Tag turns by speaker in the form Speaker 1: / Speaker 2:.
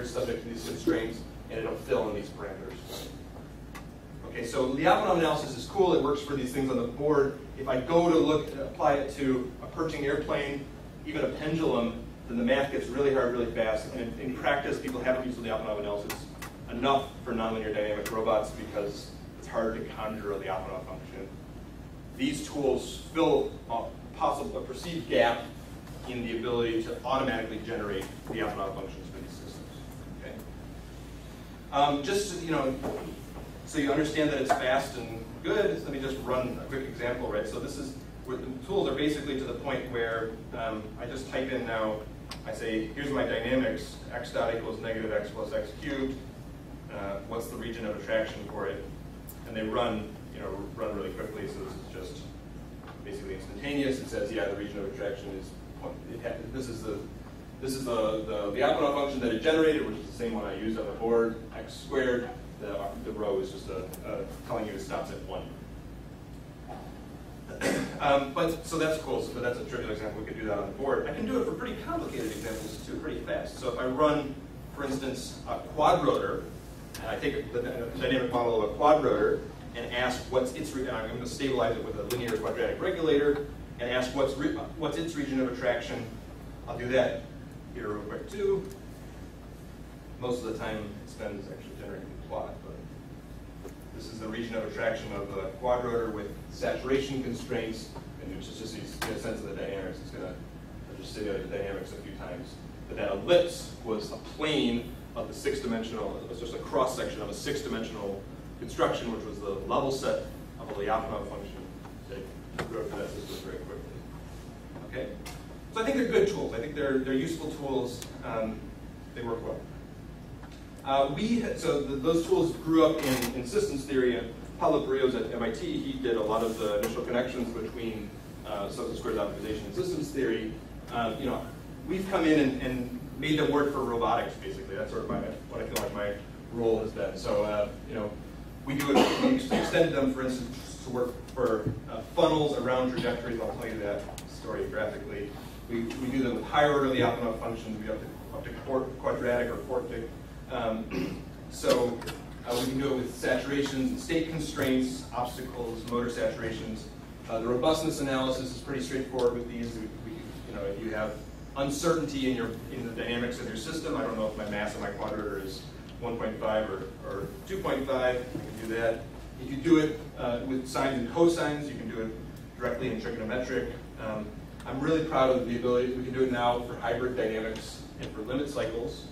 Speaker 1: parameters subject to these constraints, and it'll fill in these parameters. Okay, so Lyapunov analysis is cool. It works for these things on the board. If I go to look, apply it to a perching airplane, even a pendulum, then the math gets really hard really fast. And in, in practice, people haven't used Lyapunov analysis enough for nonlinear dynamic robots because it's hard to conjure a Lyapunov function. These tools fill a possible, a perceived gap in the ability to automatically generate the Lyapunov functions for these. Um, just you know, so you understand that it's fast and good. Let me just run a quick example, right? So this is where the tools are basically to the point where um, I just type in now. I say, here's my dynamics. X dot equals negative x plus x cubed. Uh, what's the region of attraction for it? And they run, you know, run really quickly. So this is just basically instantaneous. It says, yeah, the region of attraction is this is the this is the, the, the Lyapunov function that it generated, which is the same one I used on the board, x squared. The, the rho is just a, a telling you it stops at 1. um, but So that's cool, so, but that's a trivial example. We could do that on the board. I can do it for pretty complicated examples too, pretty fast. So if I run, for instance, a quadrotor, and I take the dynamic model of a quadrotor and ask what's its, and I'm going to stabilize it with a linear quadratic regulator, and ask what's, what's its region of attraction. I'll do that here real quick too. Most of the time it spends actually generating the plot, but this is the region of attraction of the quadrotor with saturation constraints, and it's just, a sense of the dynamics. It's going to just simulate the dynamics a few times. But that ellipse was a plane of the six-dimensional, it was just a cross-section of a six-dimensional construction, which was the level set of a Lyapunov function that up to that system very quickly. Okay? So I think they're good tools. I think they're, they're useful tools. Um, they work well. Uh, we had, so the, those tools grew up in, in systems theory. And Pablo Parrilo at MIT, he did a lot of the initial connections between uh, sum of squares optimization and systems theory. Uh, you know, we've come in and, and, made them work for robotics, basically. That's sort of my, what I feel like my role has been. So, uh, you know, we do we extend them, for instance, to work for uh, funnels around trajectories. I'll tell you that story graphically. We, we do them with higher order Lyapunov functions. We up to, up to quadratic or quartic. Um, so uh, we can do it with saturations and state constraints, obstacles, motor saturations. Uh, the robustness analysis is pretty straightforward with these. We, we, you know, if you have uncertainty in your in the dynamics of your system, I don't know if my mass of my quadrotor is 1.5 or, or 2.5, I can do that. If you do it uh, with sines and cosines, you can do it directly in trigonometric. Um, I'm really proud of the ability, we can do it now for hybrid dynamics and for limit cycles.